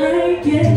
I get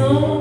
coração.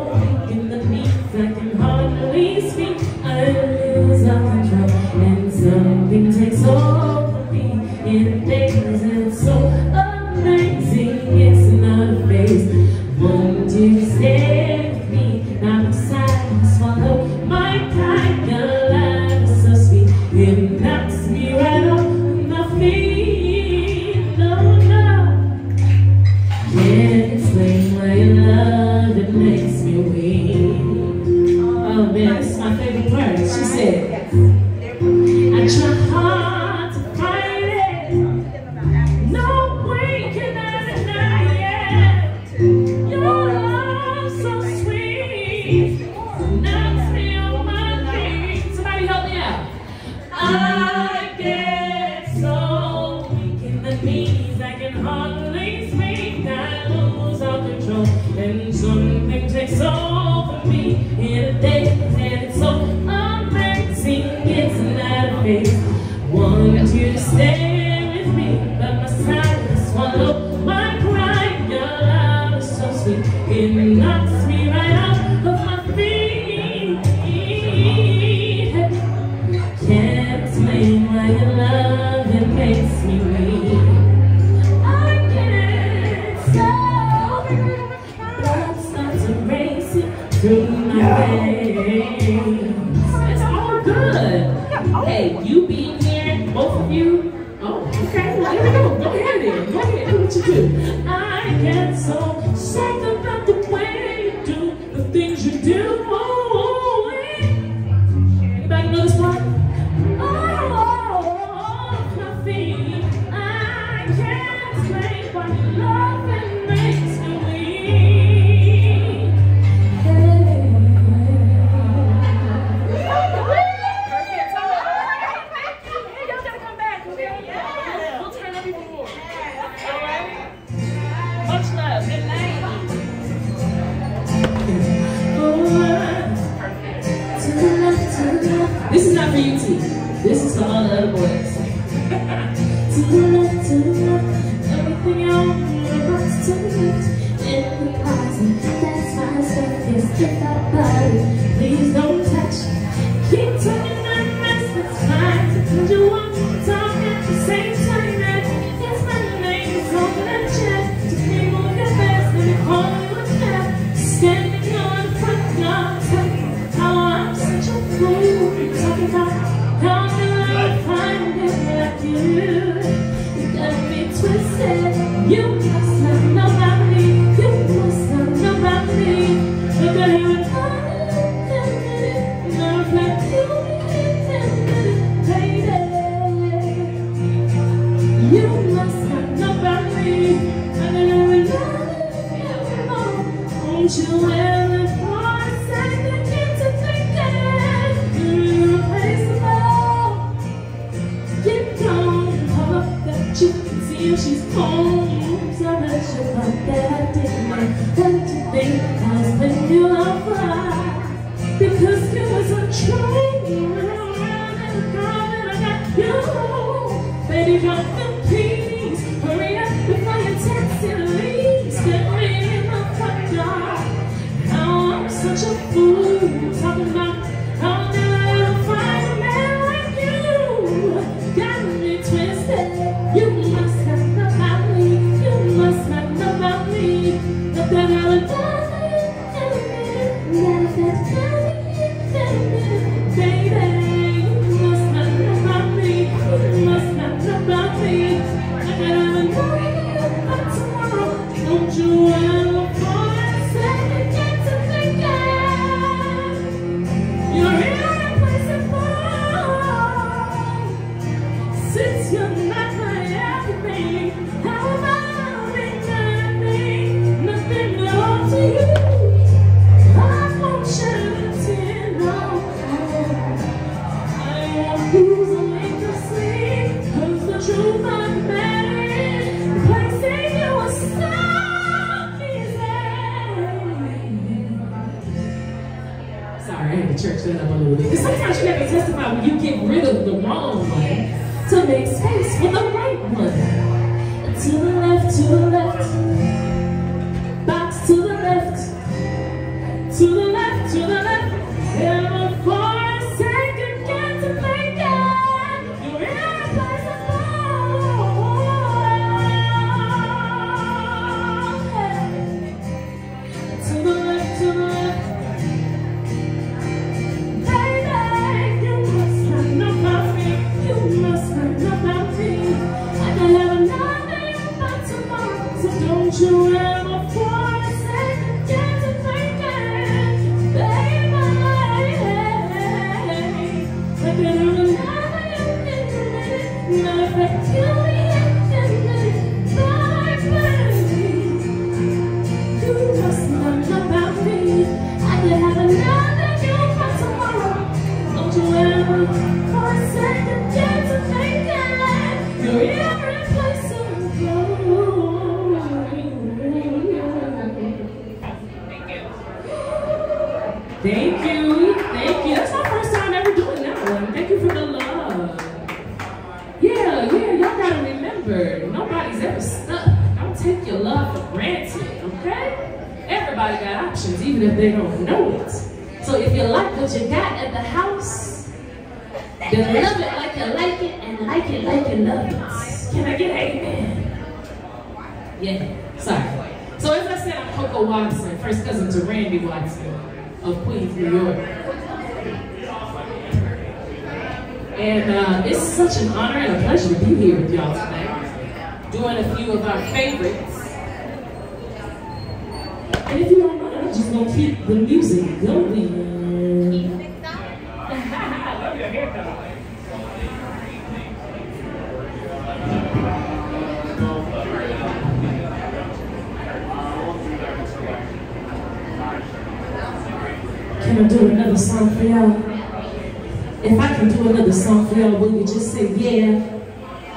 just say, yeah.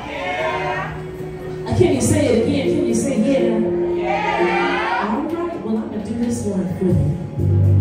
yeah. Can you say it again? Can you say, yeah? Yeah. All right, well, I'm going to do this one for you.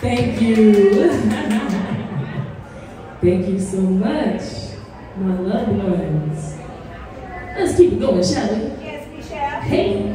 Thank you. Thank you so much, my loved ones. Let's keep it going, shall we? Yes, we shall. Hey.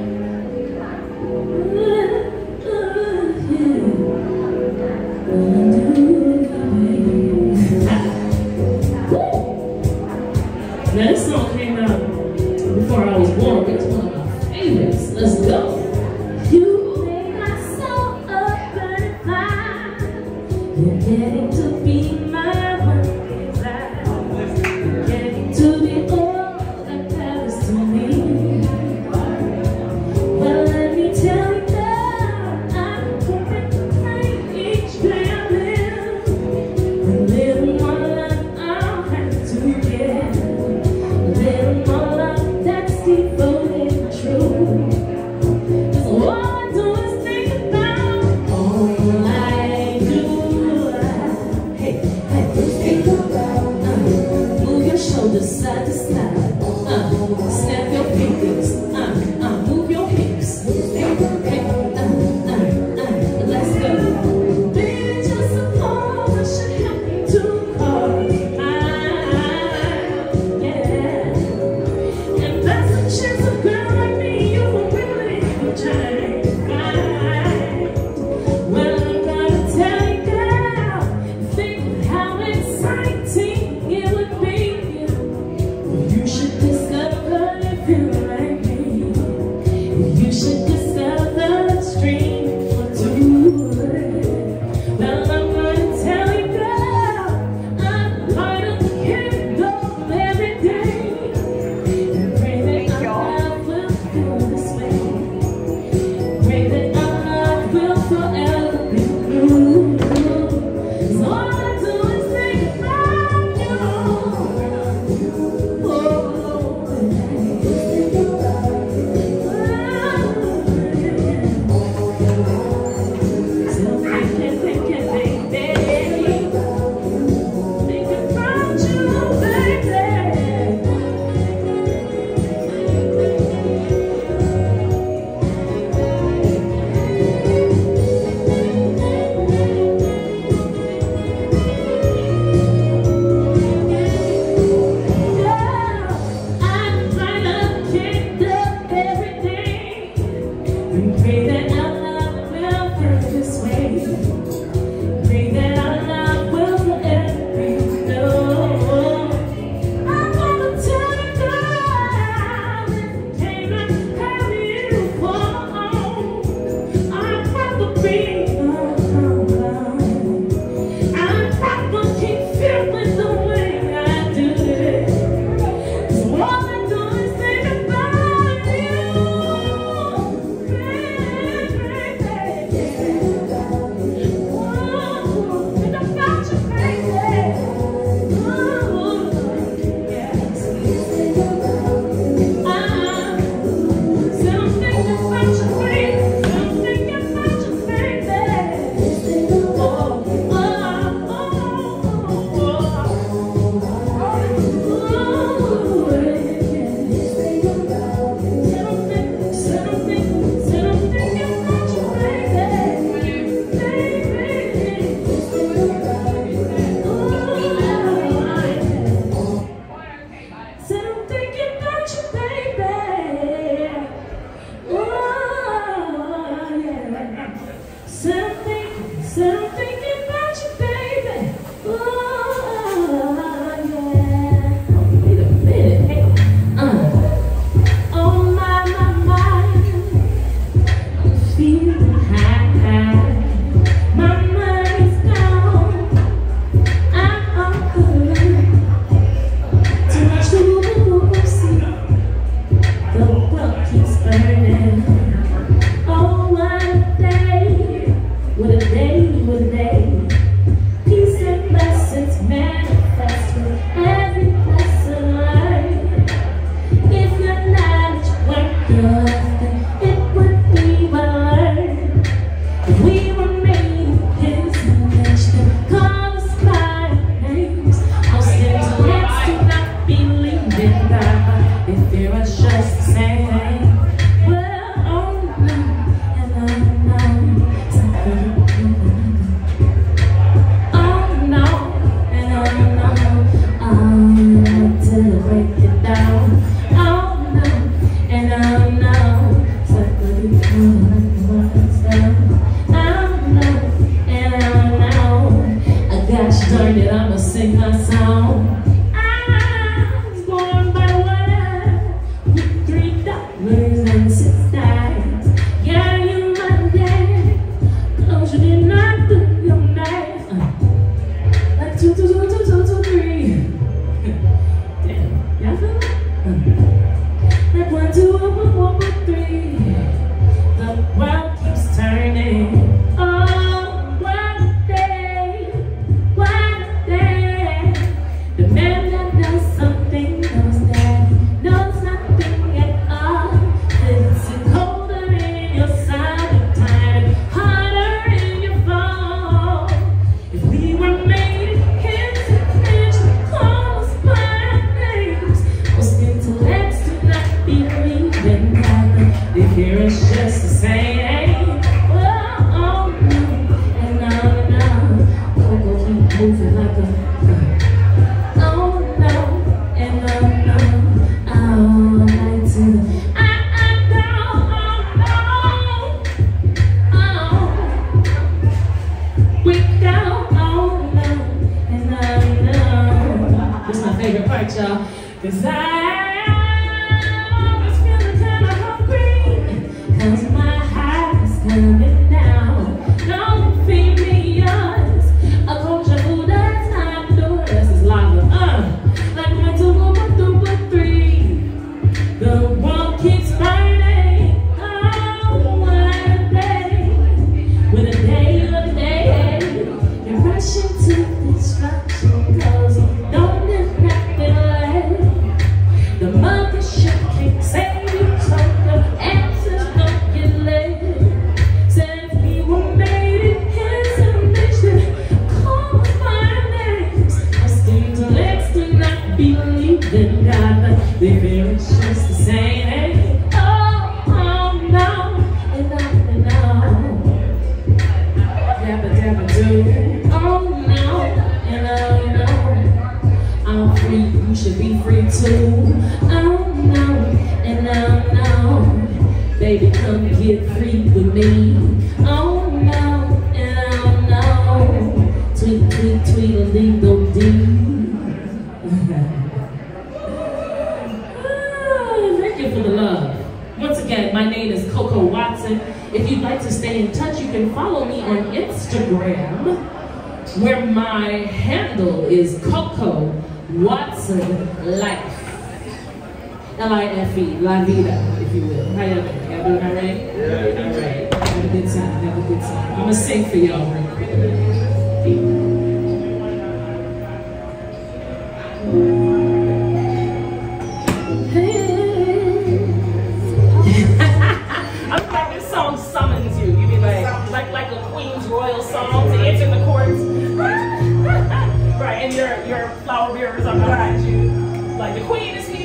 flower bearers are behind you. Like the queen is here.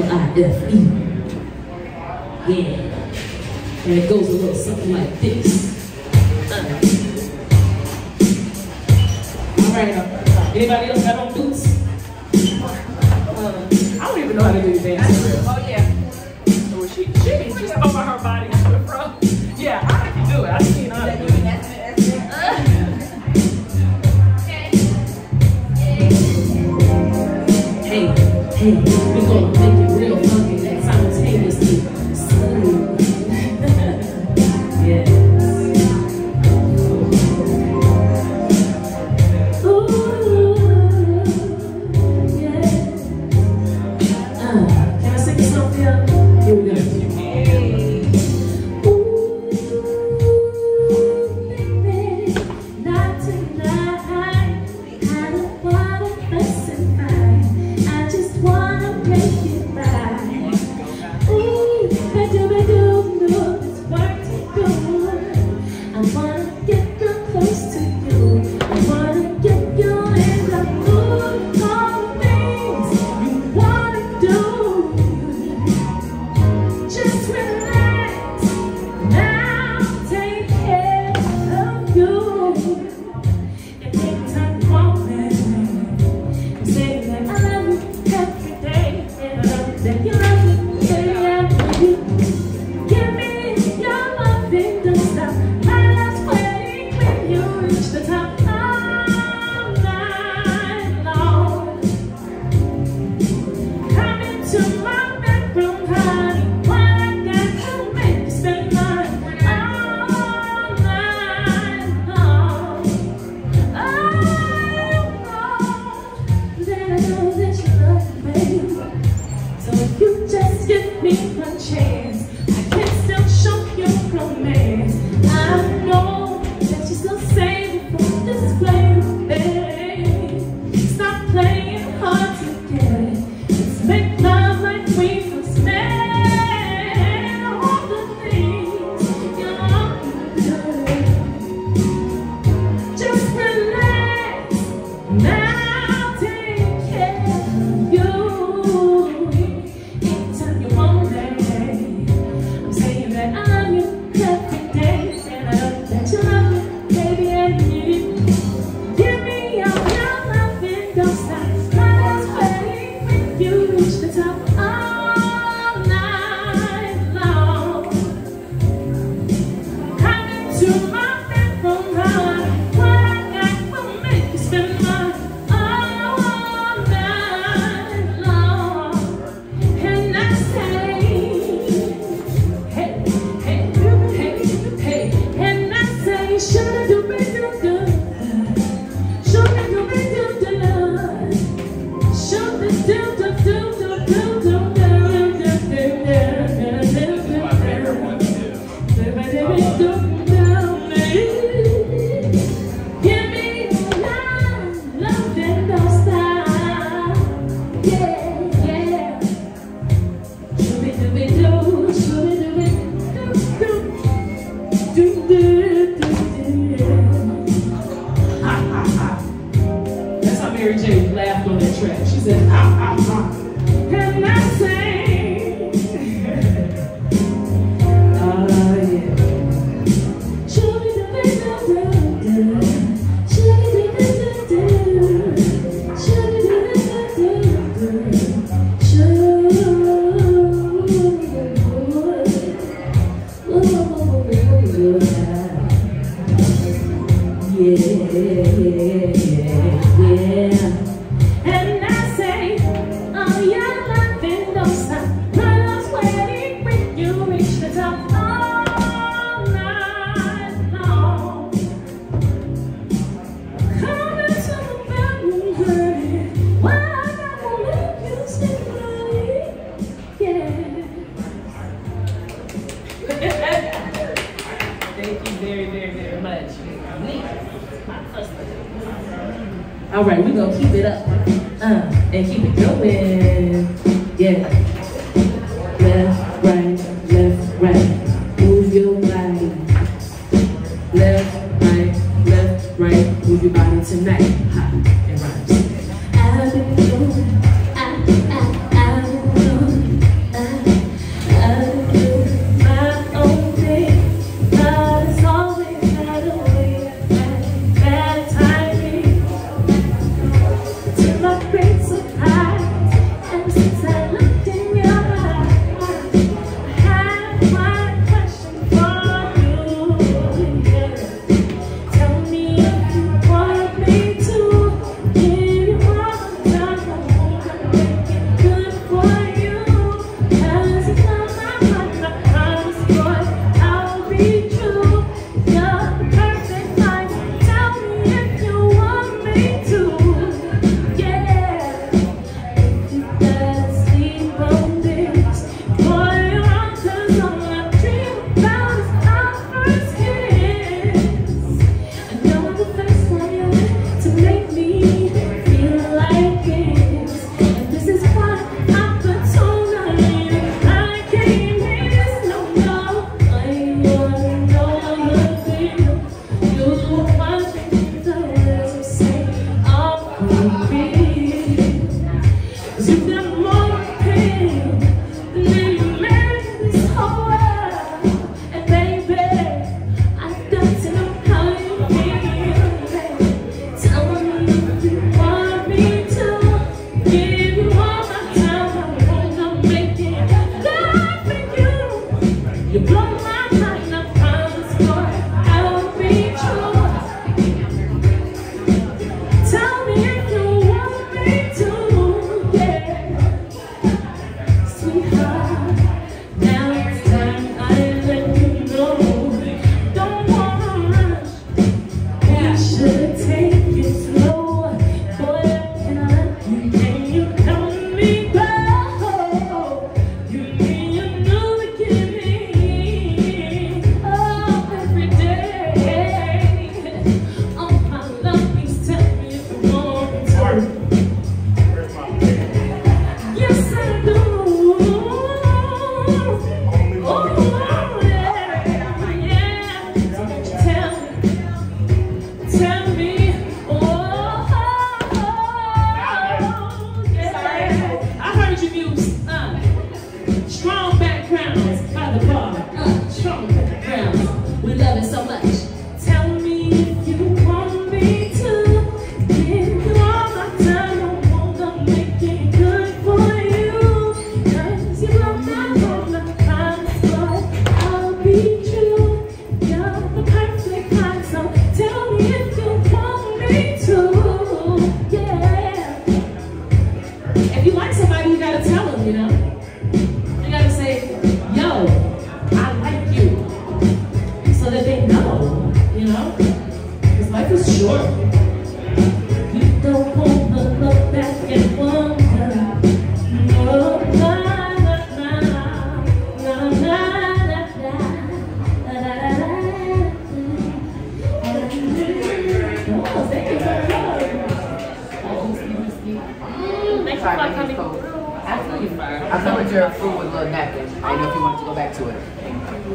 L-I-F-E. Yeah. And it goes a little something like this. Uh. All right. Uh, anybody else got on boots? Uh, I don't even know how to do dance. Oh, yeah. So she, she just over her body to the. Yeah, I can do it. I seen do it. Uh. Hey, hey, we're gonna make it.